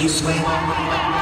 you sway.